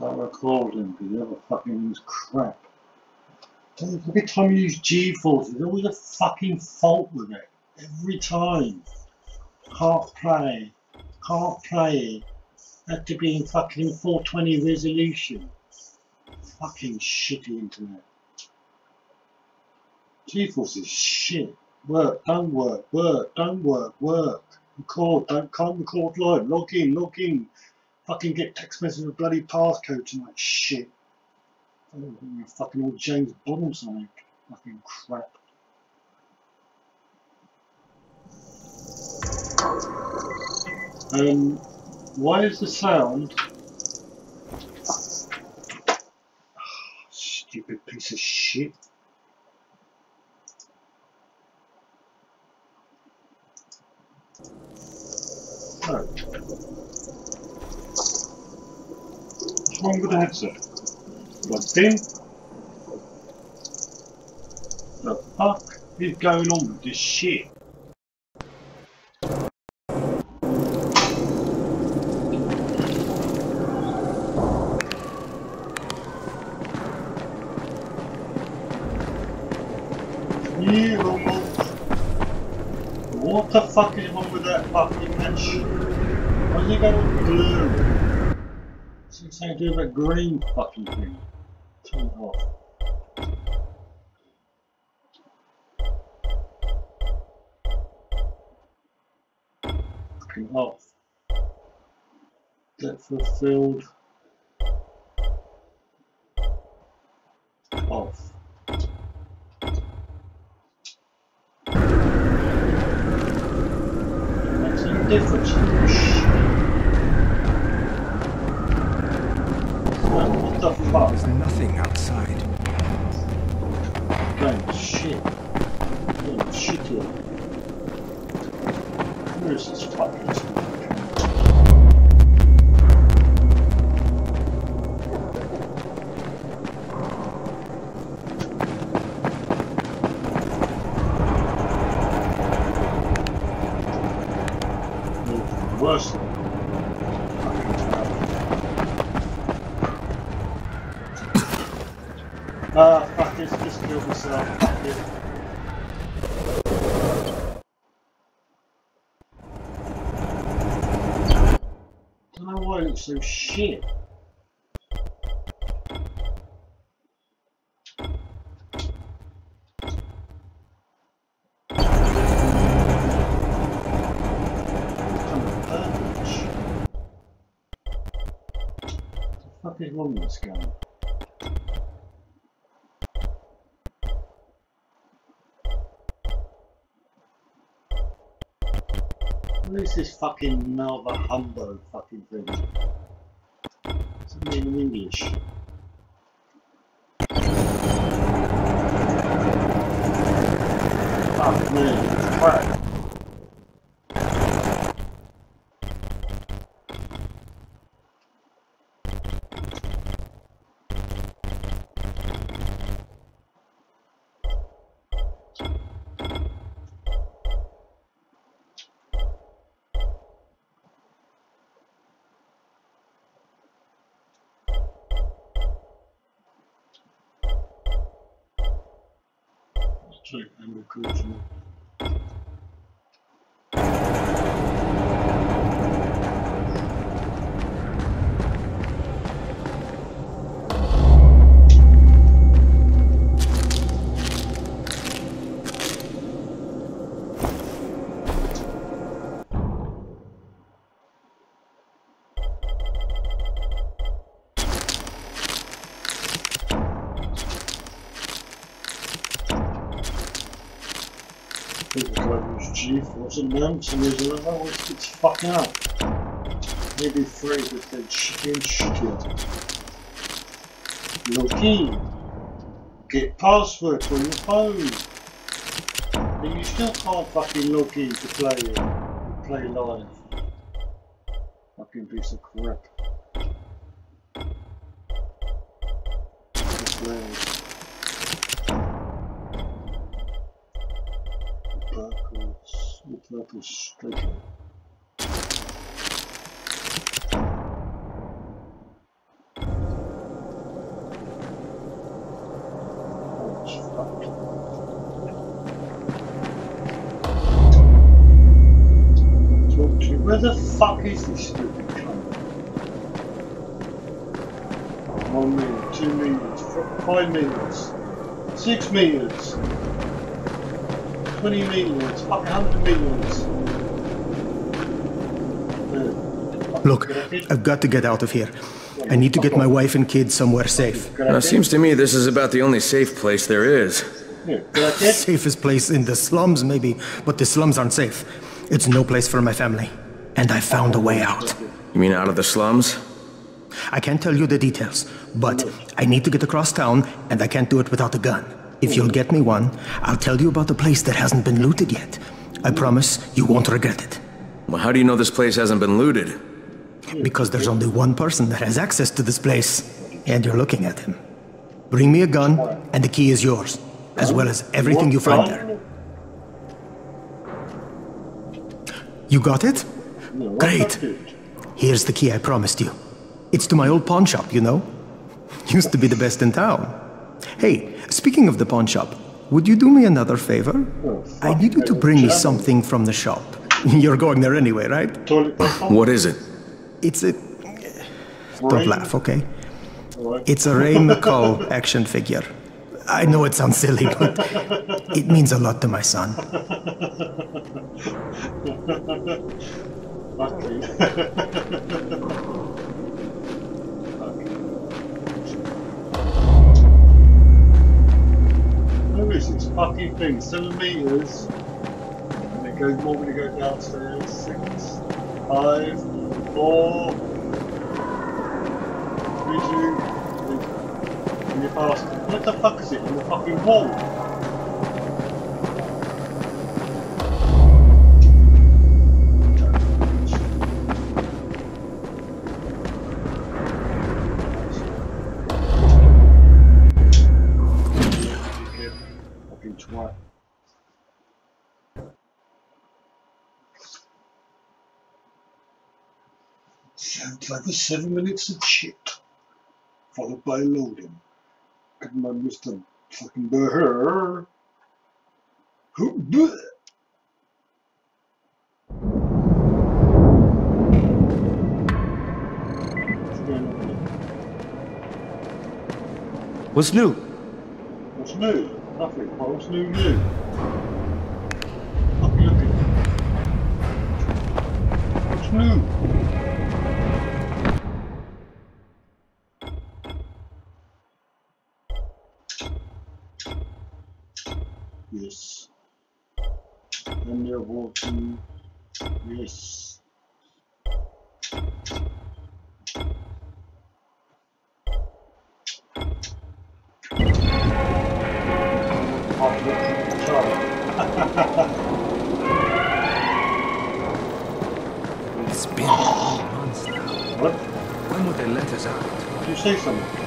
Start recording because the other fucking thing's crap. Every time you use GeForce, there's always a fucking fault with it. Every time. Can't play. Can't play it. Had to be in fucking 420 resolution. Fucking shitty internet. GeForce is shit. Work, don't work, work, don't work, work. Record, don't can't record live. Log in, log in. Fucking get text message with bloody passcodes and that shit. Oh, fucking old James Bond or something. Fucking crap. Um, why is the sound? Stupid piece of shit. Oh. What's wrong with the headset? Plugged in. The fuck is going on with this shit? What the fuck is wrong with that fucking match? Why is it going blue? With that green fucking thing? Turn it off. Fucking off. Depth fulfilled. Off. Makes no difference. Man, There's nothing outside. Going shit. Going shit here. Where is this fucking thing? Worse than fucking crap. Ah, fuck this, just kill myself. Fuck it. Don't so shit. What is wrong with this game? What is this fucking Malva Humbo fucking thing? Something in English. Fuck me, it's crap. Use GeForce and then some reason oh, I always it's fucking up. Maybe three they're shitty and shittier. Log in. Get password from your phone. But you still can't fucking log in to play it. To play live. Fucking piece of crap. Round. Focus straight. Where the fuck is this stupid cunt? One minute, two minutes, five minutes, six minutes meters, twenty meters, fucking hundred meters. There. Look, I've got to get out of here. I need to get my wife and kids somewhere safe. Now, it seems to me this is about the only safe place there is. Yeah. Safest place in the slums, maybe, but the slums aren't safe. It's no place for my family. And I found a way out. You mean out of the slums? I can't tell you the details, but I need to get across town, and I can't do it without a gun. If you'll get me one, I'll tell you about a place that hasn't been looted yet. I promise you won't regret it. Well, how do you know this place hasn't been looted? Because there's only one person that has access to this place, and you're looking at him. Bring me a gun, and the key is yours, as well as everything you find there. You got it? Great. Here's the key I promised you. It's to my old pawn shop, you know? Used to be the best in town. Hey, speaking of the pawn shop, would you do me another favor? Oh, I need you to bring me something from the shop. You're going there anyway, right? What is it? It's a. Don't Rain? laugh, okay? Alright. It's a Ray McCall action figure. I know it sounds silly, but it means a lot to my son. Where is this fucking thing? Seven meters. And it goes more when you go downstairs. Six, five, four, three, two, three. And you're past. What the fuck is it? On the fucking wall? The seven minutes of shit. Followed by loading. Come on, Mr. Fucking Burr. Who? What's going on here? What's new? What's new? Nothing. What's new new? What's new? Yes. It's been months now. What? When would they let us out? You say something?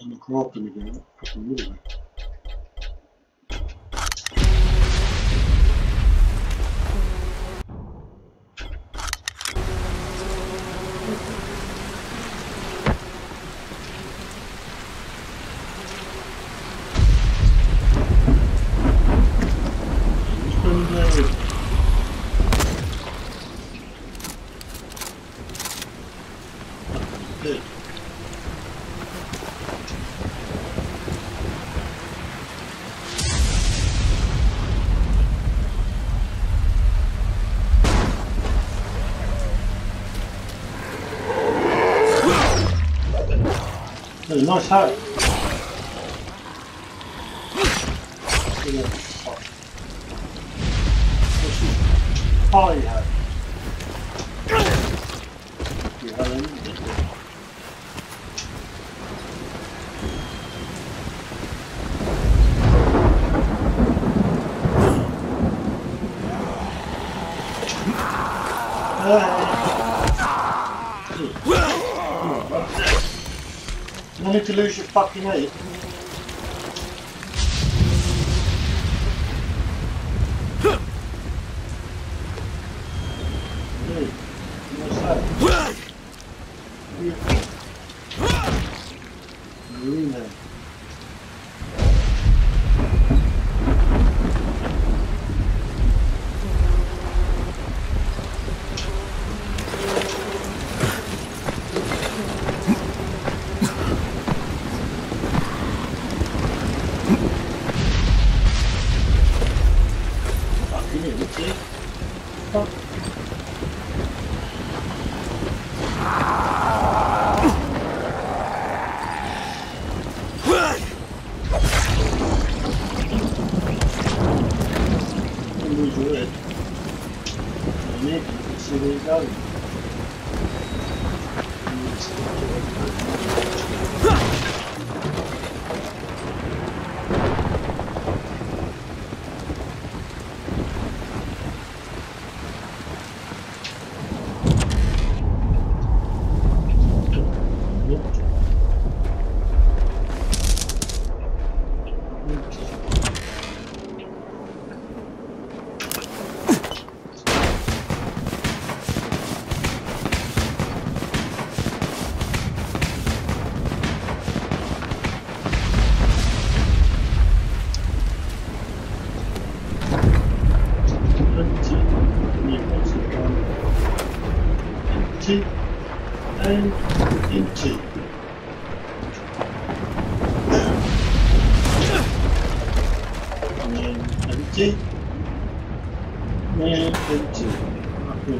I'm a crop in again been there? Good. Hey, nice lose your fucking head. See? Man, 32.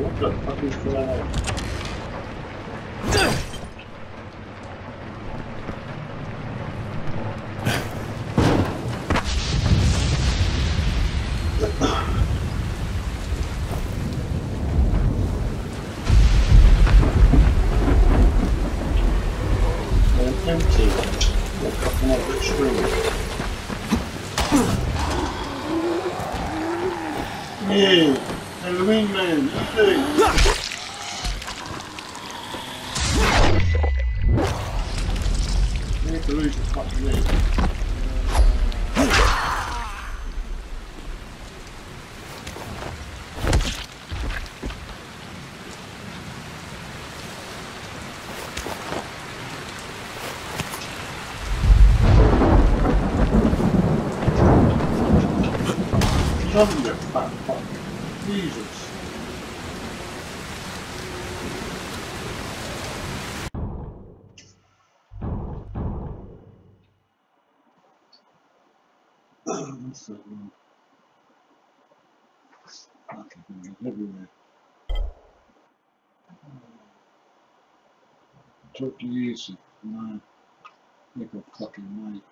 What the fuck is that? Turkey is my nickel fucking night.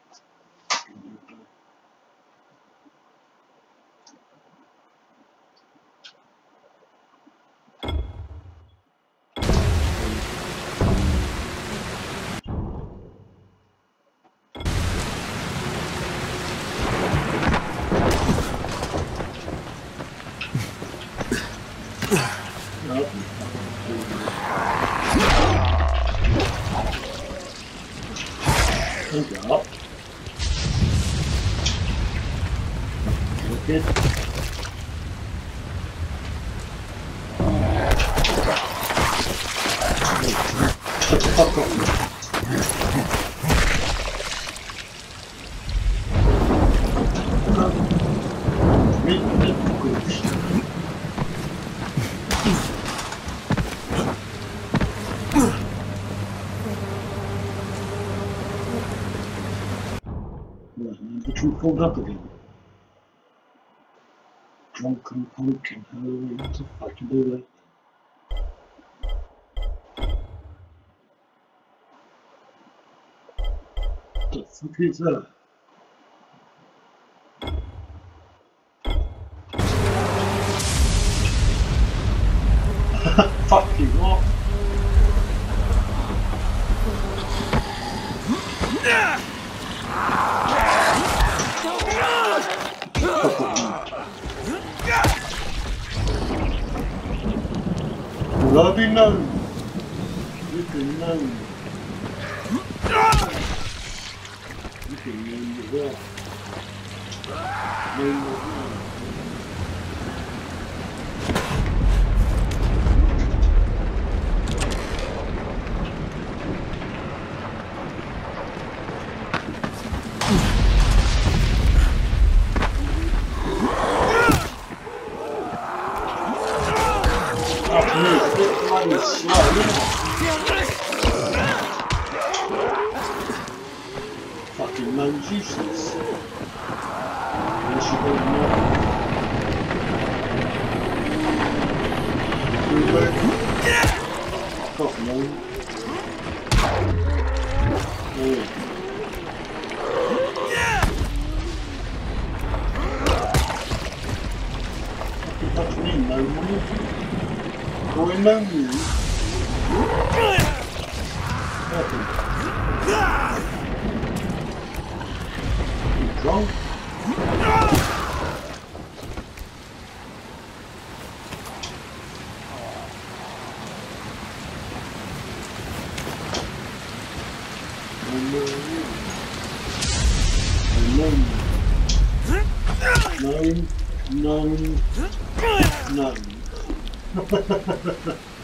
up rapidly. Drunken pumpkin, Halloween, I can do that. The fuck is that? fuck you, what? Love you know. You can know. You can know well. Know well. None. None. None.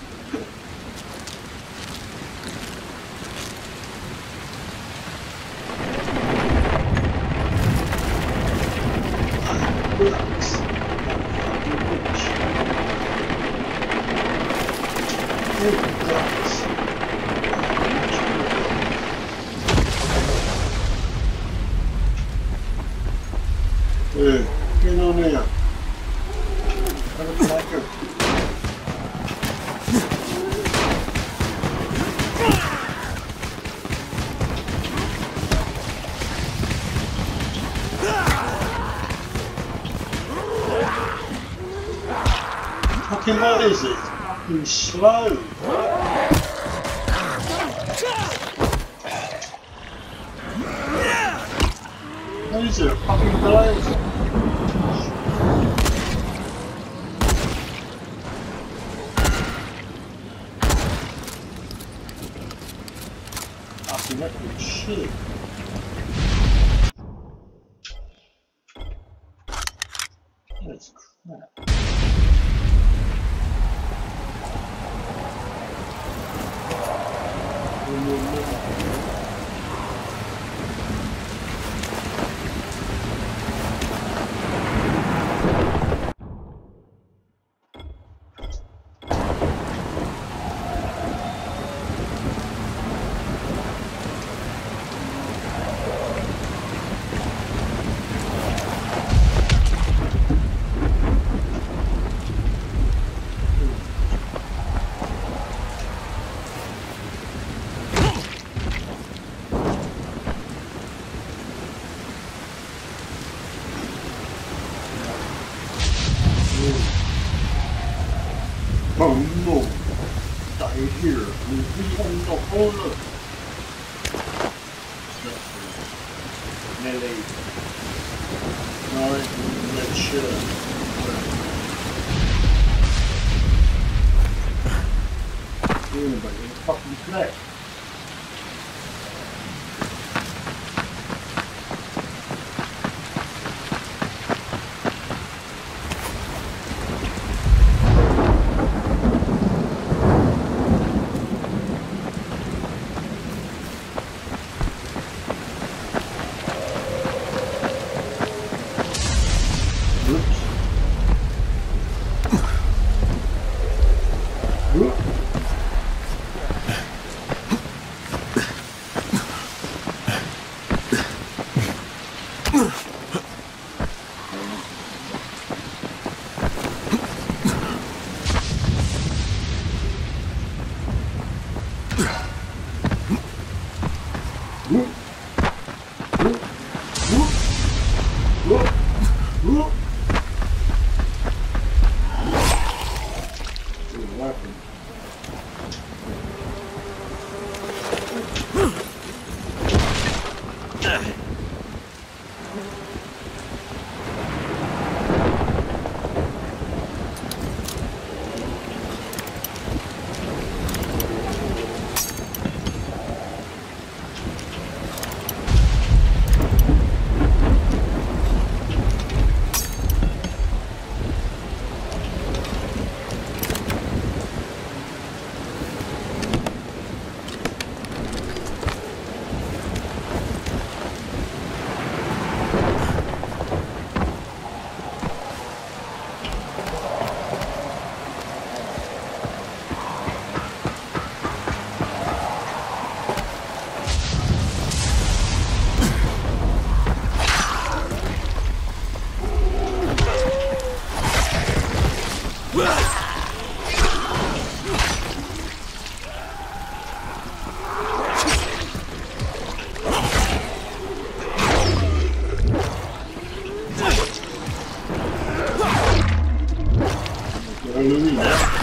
这都是你的。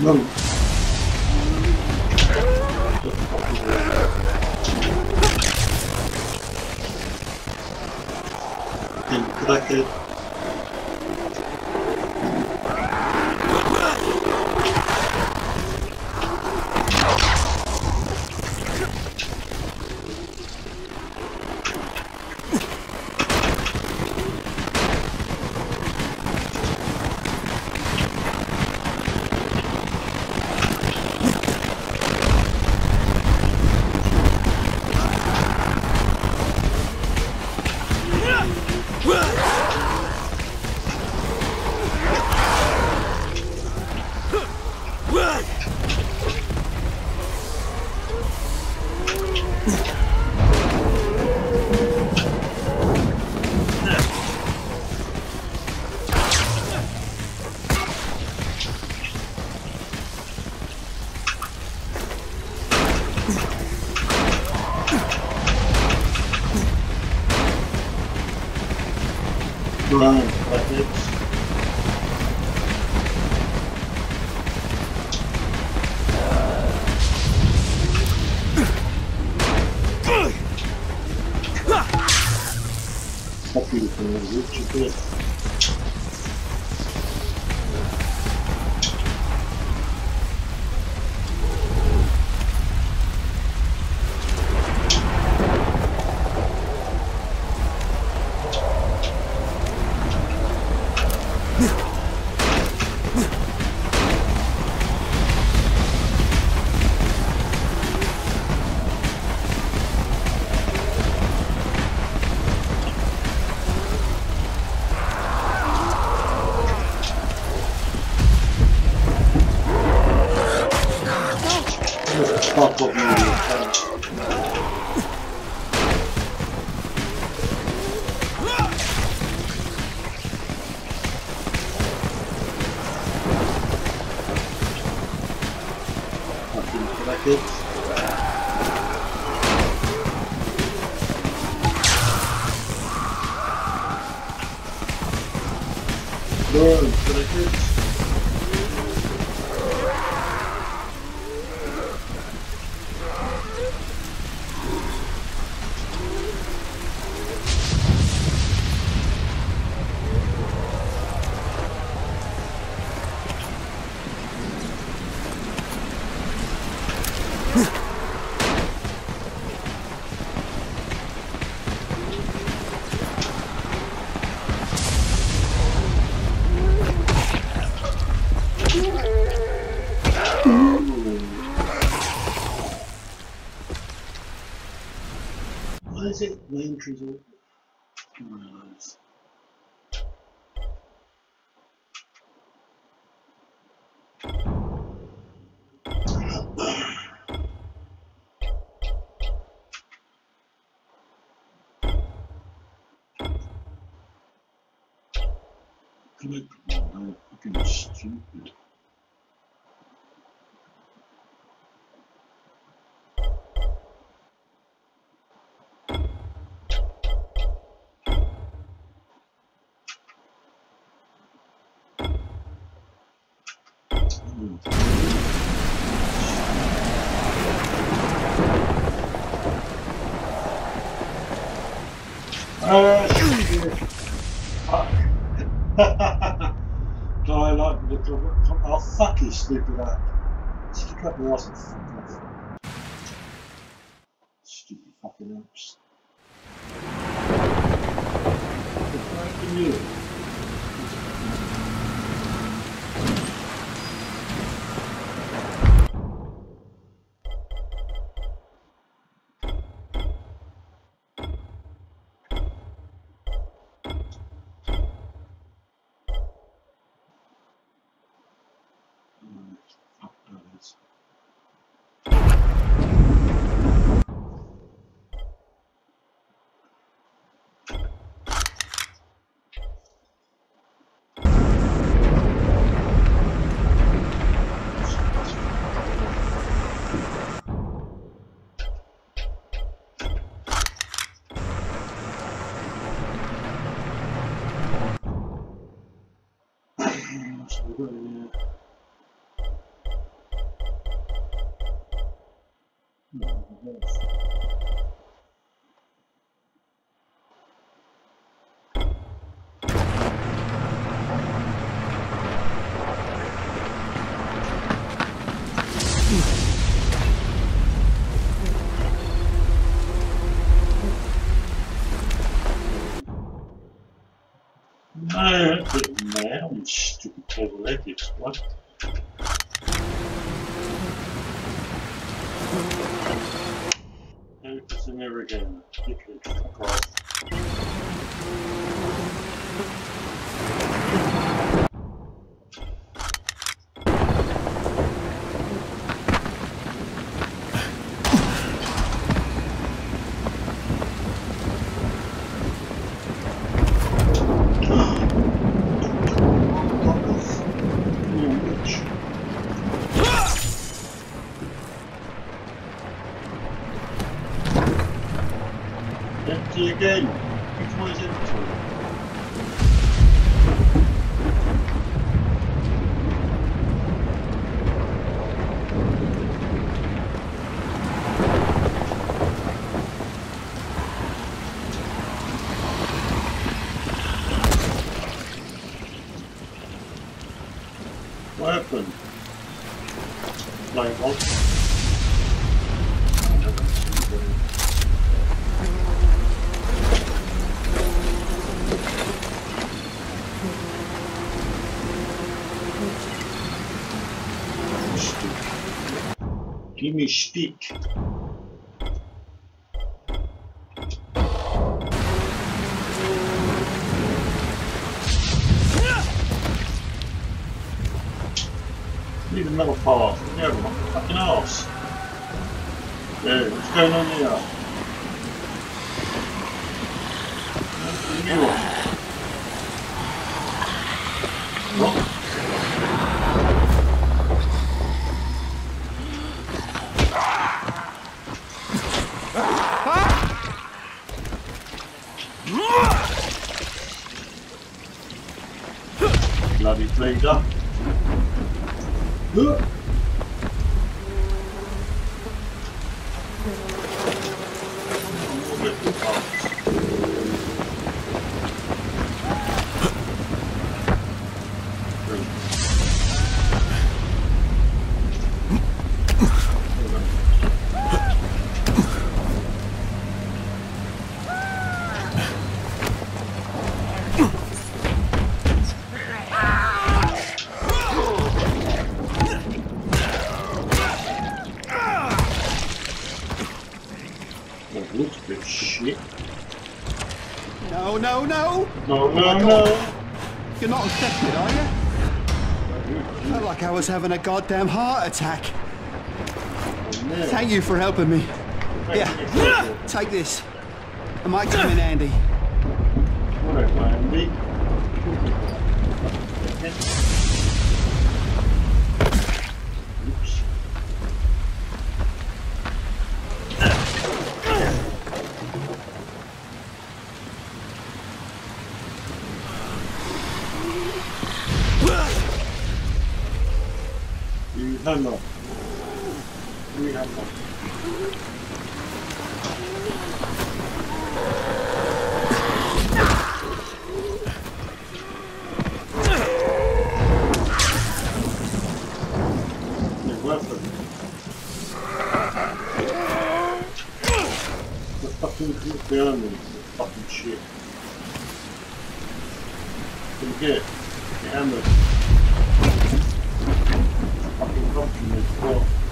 No. Right, Why is it lane trees all? Nice. Connect one, fucking stupid. You, app. Stick up ass and fuck off. Stupid fucking apps. What's breaking you? No, yes. No, that's it. You stupid table ethics. What? No, it's in there again. Dickhead, fuck off. Fuckers. You witch. Empty again. Which one is empty? What happened? Like what? I never see them. Stick. Give me stick. Need a metal part. Yeah, fucking arse. Yeah, what's going on here? What's the new one? What? Bloody bleeder. Huh. Little my no, God. You're not infected, are you? Felt like I was having a goddamn heart attack. Thank you for helping me. Yeah, take this. It might come in handy. fucking creep animals. Fucking shit. Come get it. Get hammered. Fucking compliment as.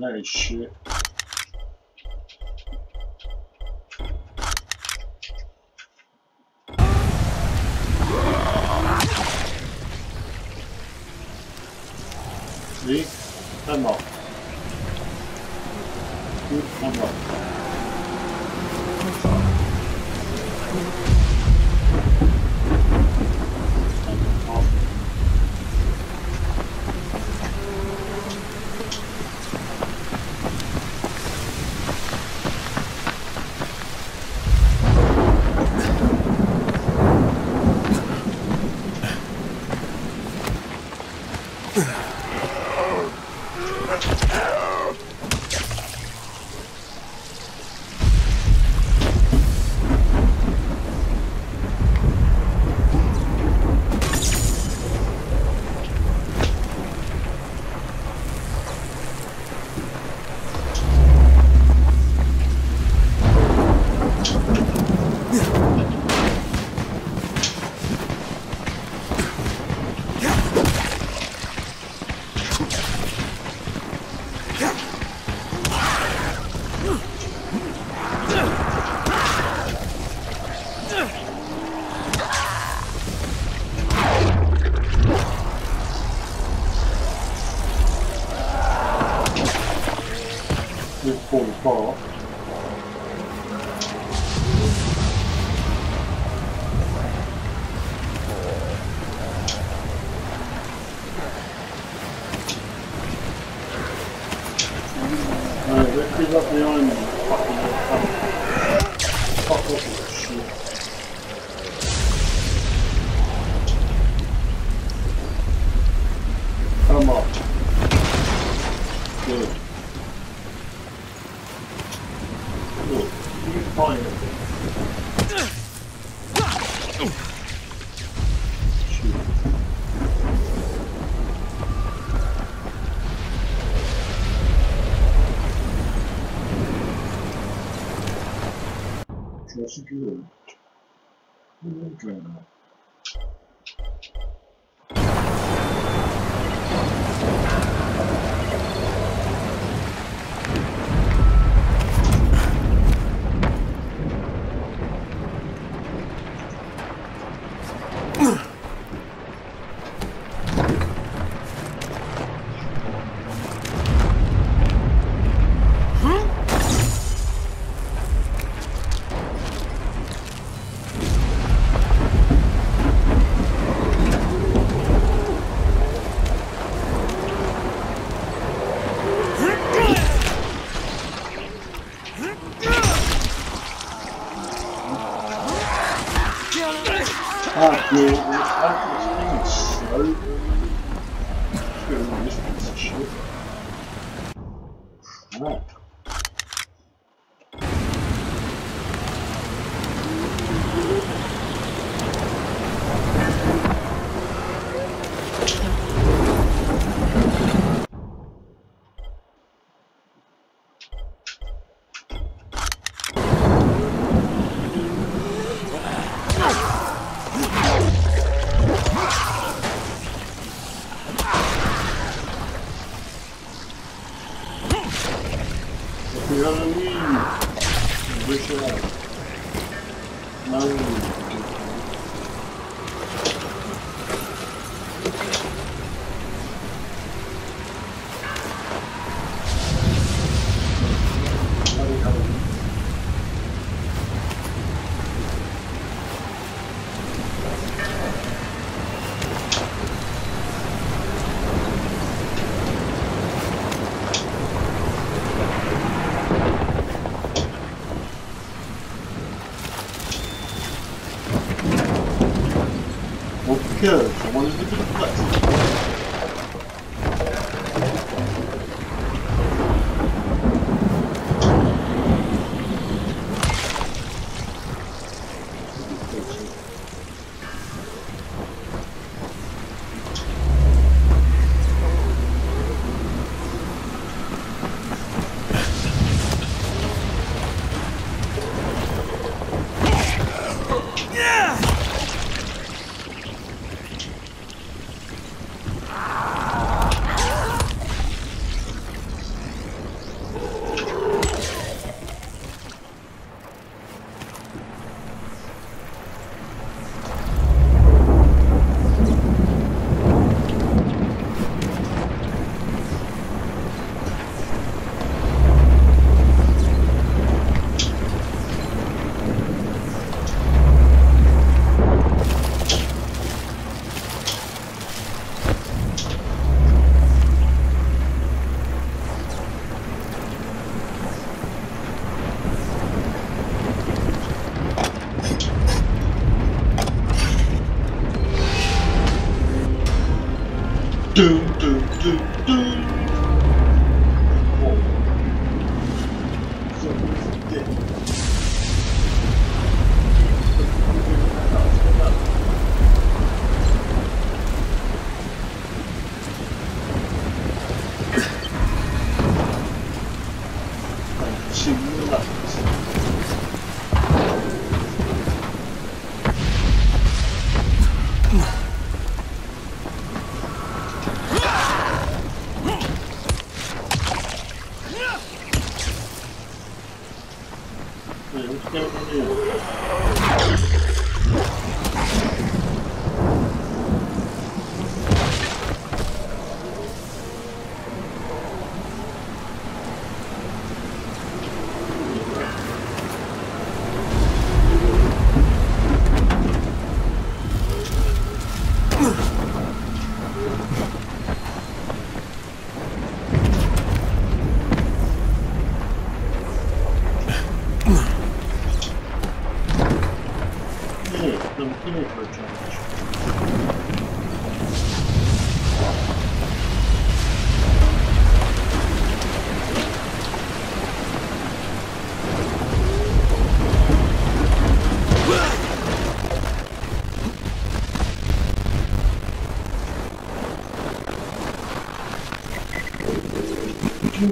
那里吃 point.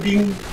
Ding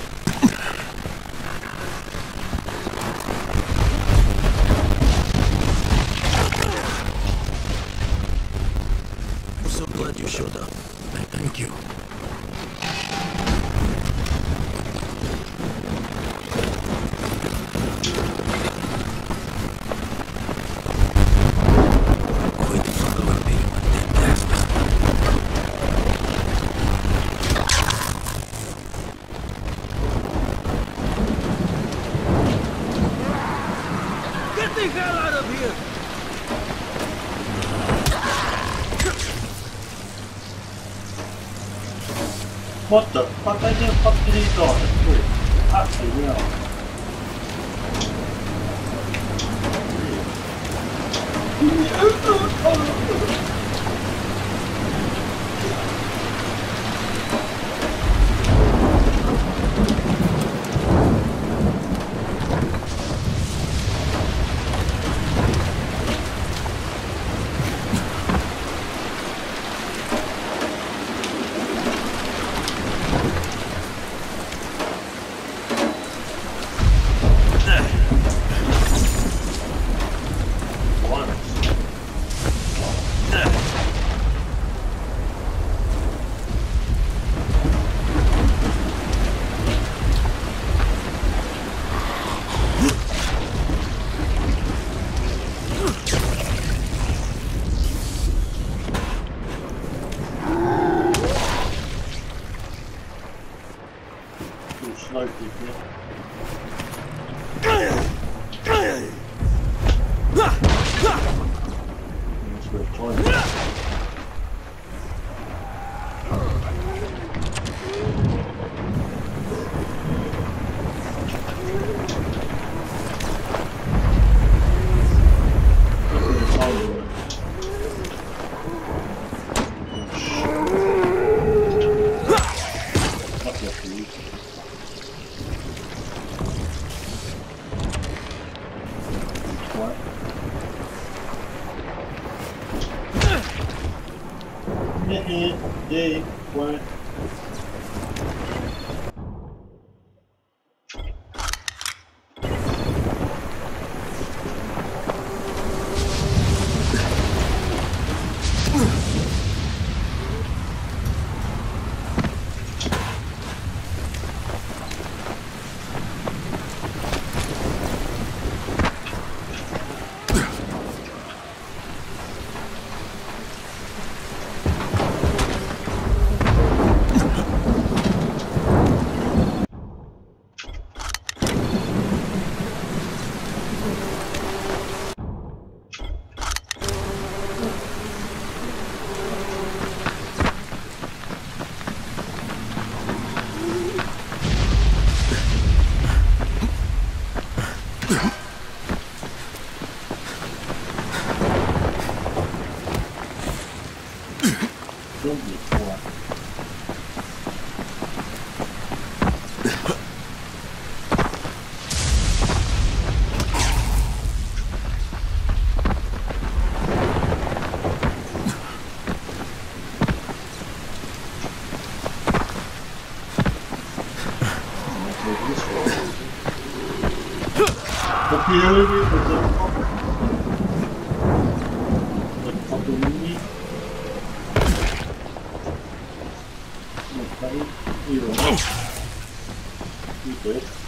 J. Point Okay, either way. You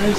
And